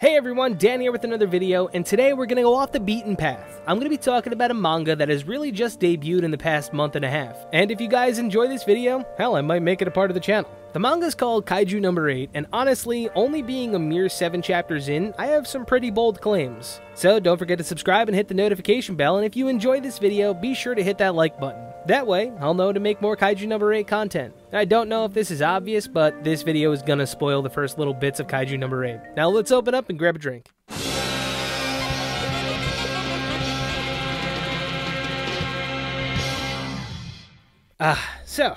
Hey everyone, Dan here with another video, and today we're gonna go off the beaten path. I'm gonna be talking about a manga that has really just debuted in the past month and a half. And if you guys enjoy this video, hell, I might make it a part of the channel. The manga is called Kaiju Number 8, and honestly, only being a mere 7 chapters in, I have some pretty bold claims. So don't forget to subscribe and hit the notification bell, and if you enjoyed this video, be sure to hit that like button. That way, I'll know to make more Kaiju Number 8 content. I don't know if this is obvious, but this video is gonna spoil the first little bits of Kaiju Number 8. Now let's open up and grab a drink. Ah, so,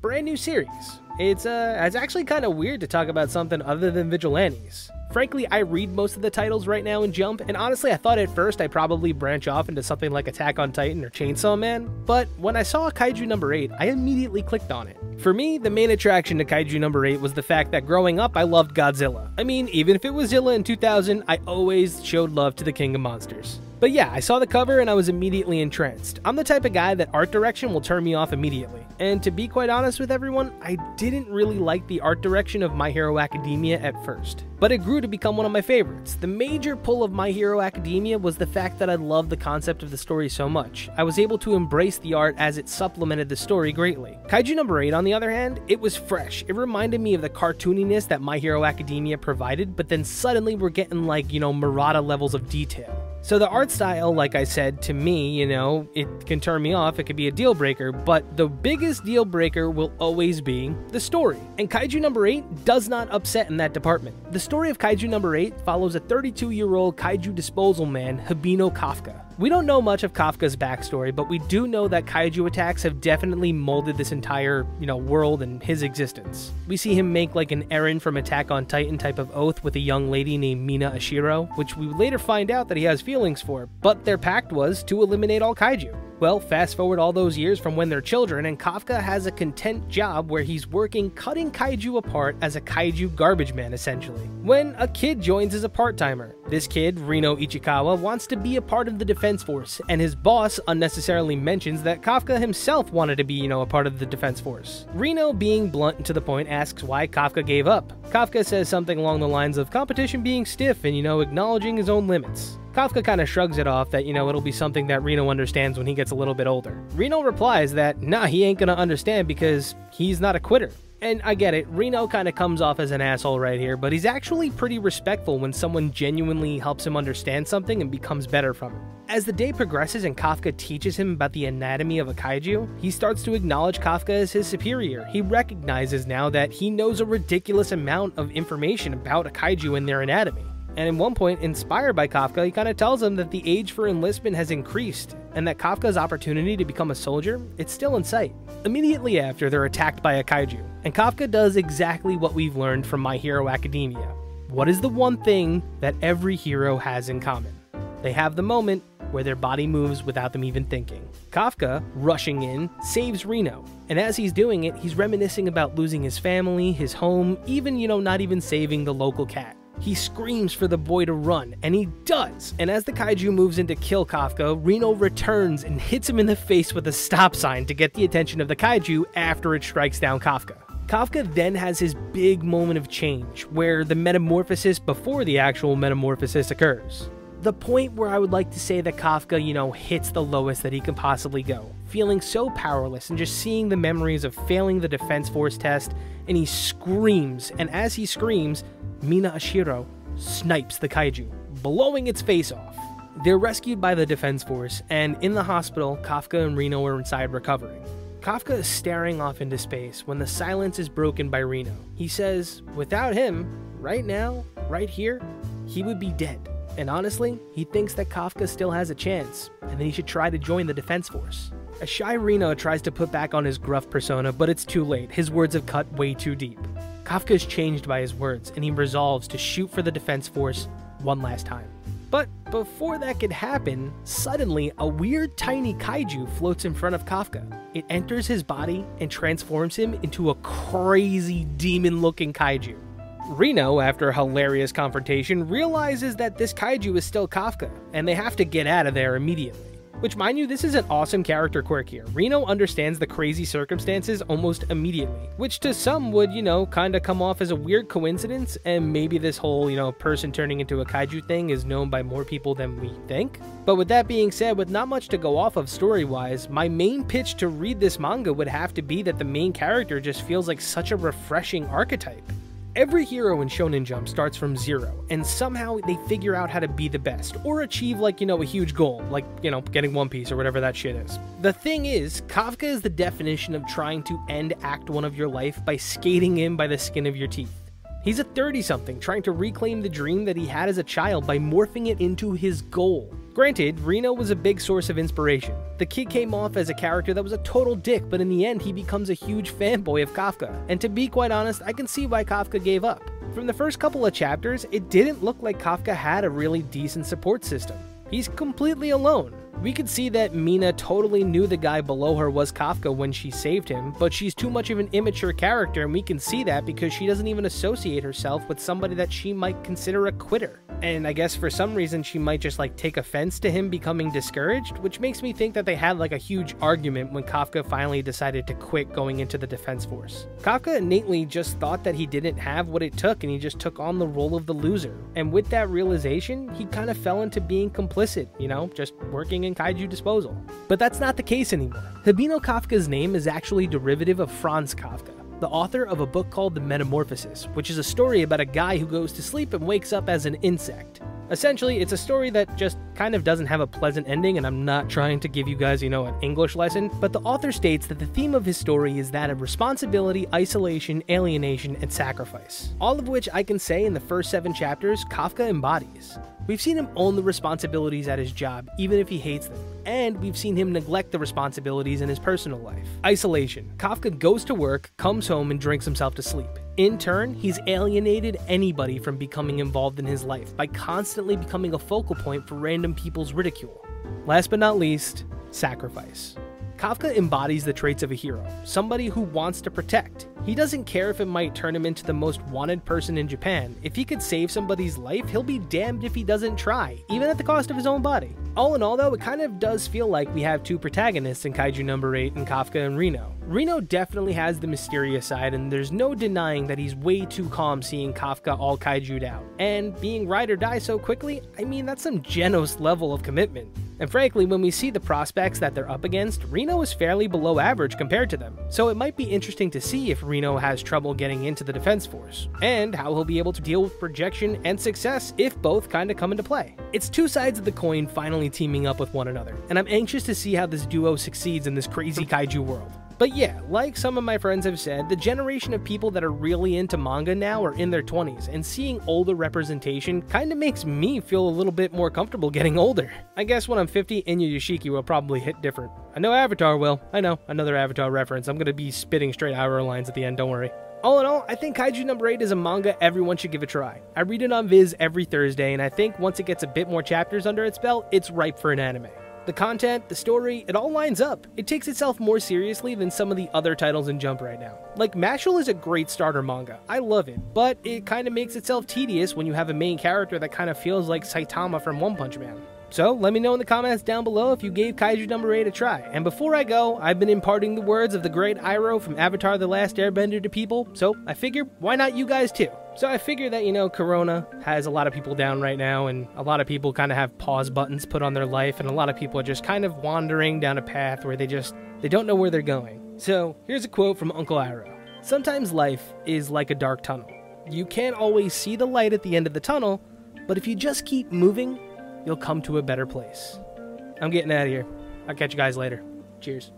brand new series. It's uh, it's actually kind of weird to talk about something other than vigilantes. Frankly, I read most of the titles right now in Jump, and honestly, I thought at first I'd probably branch off into something like Attack on Titan or Chainsaw Man, but when I saw Kaiju number 8, I immediately clicked on it. For me, the main attraction to Kaiju number 8 was the fact that growing up, I loved Godzilla. I mean, even if it was Zilla in 2000, I always showed love to the King of Monsters. But yeah, I saw the cover and I was immediately entranced. I'm the type of guy that art direction will turn me off immediately. And to be quite honest with everyone, I didn't really like the art direction of My Hero Academia at first. But it grew to become one of my favorites. The major pull of My Hero Academia was the fact that I loved the concept of the story so much. I was able to embrace the art as it supplemented the story greatly. Kaiju number 8, on the other hand, it was fresh. It reminded me of the cartooniness that My Hero Academia provided, but then suddenly we're getting like, you know, Murata levels of detail. So the art style, like I said, to me, you know, it can turn me off, it could be a deal breaker, but the biggest deal breaker will always be the story. And Kaiju number 8 does not upset in that department. The story of Kaiju number 8 follows a 32-year-old kaiju disposal man, Hibino Kafka. We don't know much of Kafka's backstory, but we do know that kaiju attacks have definitely molded this entire, you know, world and his existence. We see him make like an Eren from Attack on Titan type of oath with a young lady named Mina Ashiro, which we later find out that he has feelings for, but their pact was to eliminate all kaiju. Well, fast forward all those years from when they're children, and Kafka has a content job where he's working cutting kaiju apart as a kaiju garbage man, essentially. When a kid joins as a part timer, this kid, Reno Ichikawa, wants to be a part of the Defense Force, and his boss unnecessarily mentions that Kafka himself wanted to be, you know, a part of the Defense Force. Reno, being blunt and to the point, asks why Kafka gave up. Kafka says something along the lines of competition being stiff and, you know, acknowledging his own limits. Kafka kind of shrugs it off that, you know, it'll be something that Reno understands when he gets a little bit older. Reno replies that, nah, he ain't gonna understand because he's not a quitter. And I get it, Reno kind of comes off as an asshole right here, but he's actually pretty respectful when someone genuinely helps him understand something and becomes better from it. As the day progresses and Kafka teaches him about the anatomy of a kaiju, he starts to acknowledge Kafka as his superior. He recognizes now that he knows a ridiculous amount of information about a kaiju and their anatomy. And at one point, inspired by Kafka, he kind of tells him that the age for enlistment has increased and that Kafka's opportunity to become a soldier, it's still in sight. Immediately after, they're attacked by a kaiju, and Kafka does exactly what we've learned from My Hero Academia. What is the one thing that every hero has in common? They have the moment where their body moves without them even thinking. Kafka, rushing in, saves Reno, and as he's doing it, he's reminiscing about losing his family, his home, even, you know, not even saving the local cat. He screams for the boy to run, and he does. And as the kaiju moves in to kill Kafka, Reno returns and hits him in the face with a stop sign to get the attention of the kaiju after it strikes down Kafka. Kafka then has his big moment of change, where the metamorphosis before the actual metamorphosis occurs. The point where I would like to say that Kafka, you know, hits the lowest that he can possibly go, feeling so powerless and just seeing the memories of failing the Defense Force test, and he screams, and as he screams, Mina Ashiro snipes the kaiju, blowing its face off. They're rescued by the Defense Force, and in the hospital, Kafka and Reno are inside recovering. Kafka is staring off into space when the silence is broken by Reno. He says, without him, right now, right here, he would be dead. And honestly, he thinks that Kafka still has a chance, and that he should try to join the Defense Force. A shy Reno tries to put back on his gruff persona, but it's too late. His words have cut way too deep. Kafka is changed by his words, and he resolves to shoot for the Defense Force one last time. But before that could happen, suddenly a weird tiny kaiju floats in front of Kafka. It enters his body and transforms him into a crazy demon looking kaiju. Reno, after a hilarious confrontation, realizes that this kaiju is still Kafka, and they have to get out of there immediately. Which, mind you, this is an awesome character quirk here. Reno understands the crazy circumstances almost immediately, which to some would, you know, kind of come off as a weird coincidence, and maybe this whole, you know, person turning into a kaiju thing is known by more people than we think. But with that being said, with not much to go off of story wise, my main pitch to read this manga would have to be that the main character just feels like such a refreshing archetype. Every hero in Shonen Jump starts from zero, and somehow they figure out how to be the best, or achieve, like, you know, a huge goal, like, you know, getting One Piece or whatever that shit is. The thing is, Kafka is the definition of trying to end Act 1 of your life by skating in by the skin of your teeth. He's a 30 something trying to reclaim the dream that he had as a child by morphing it into his goal. Granted, Reno was a big source of inspiration. The kid came off as a character that was a total dick, but in the end, he becomes a huge fanboy of Kafka. And to be quite honest, I can see why Kafka gave up. From the first couple of chapters, it didn't look like Kafka had a really decent support system. He's completely alone. We could see that Mina totally knew the guy below her was Kafka when she saved him, but she's too much of an immature character, and we can see that because she doesn't even associate herself with somebody that she might consider a quitter. And I guess for some reason she might just like take offense to him becoming discouraged, which makes me think that they had like a huge argument when Kafka finally decided to quit going into the defense force. Kafka innately just thought that he didn't have what it took and he just took on the role of the loser. And with that realization, he kind of fell into being complicit, you know, just working in kaiju disposal. But that's not the case anymore. Hibino Kafka's name is actually derivative of Franz Kafka the author of a book called The Metamorphosis, which is a story about a guy who goes to sleep and wakes up as an insect. Essentially, it's a story that just kind of doesn't have a pleasant ending, and I'm not trying to give you guys, you know, an English lesson, but the author states that the theme of his story is that of responsibility, isolation, alienation, and sacrifice. All of which I can say in the first seven chapters, Kafka embodies. We've seen him own the responsibilities at his job, even if he hates them, and we've seen him neglect the responsibilities in his personal life. Isolation. Kafka goes to work, comes home, and drinks himself to sleep. In turn, he's alienated anybody from becoming involved in his life by constantly becoming a focal point for random people's ridicule. Last but not least, sacrifice. Kafka embodies the traits of a hero, somebody who wants to protect. He doesn't care if it might turn him into the most wanted person in Japan. If he could save somebody's life, he'll be damned if he doesn't try, even at the cost of his own body. All in all, though, it kind of does feel like we have two protagonists in Kaiju number 8 and Kafka and Reno. Reno definitely has the mysterious side, and there's no denying that he's way too calm seeing Kafka all kaiju'd out. And being ride or die so quickly, I mean, that's some Genos level of commitment. And frankly, when we see the prospects that they're up against, Reno is fairly below average compared to them. So it might be interesting to see if Reno has trouble getting into the defense force, and how he'll be able to deal with projection and success if both kinda come into play. It's two sides of the coin finally teaming up with one another, and I'm anxious to see how this duo succeeds in this crazy kaiju world. But yeah, like some of my friends have said, the generation of people that are really into manga now are in their 20s, and seeing older representation kinda makes me feel a little bit more comfortable getting older. I guess when I'm 50, Inuyashiki will probably hit different. I know Avatar will. I know, another Avatar reference. I'm gonna be spitting straight Iroh lines at the end, don't worry. All in all, I think Kaiju number 8 is a manga everyone should give a try. I read it on Viz every Thursday, and I think once it gets a bit more chapters under its belt, it's ripe for an anime. The content, the story, it all lines up. It takes itself more seriously than some of the other titles in Jump right now. Like, Mashle is a great starter manga. I love it, but it kind of makes itself tedious when you have a main character that kind of feels like Saitama from One Punch Man. So let me know in the comments down below if you gave Kaiju number 8 a try. And before I go, I've been imparting the words of the great Iroh from Avatar The Last Airbender to people, so I figure why not you guys too? So I figure that, you know, Corona has a lot of people down right now, and a lot of people kind of have pause buttons put on their life, and a lot of people are just kind of wandering down a path where they just, they don't know where they're going. So here's a quote from Uncle Iroh. Sometimes life is like a dark tunnel. You can't always see the light at the end of the tunnel, but if you just keep moving, you'll come to a better place. I'm getting out of here. I'll catch you guys later. Cheers.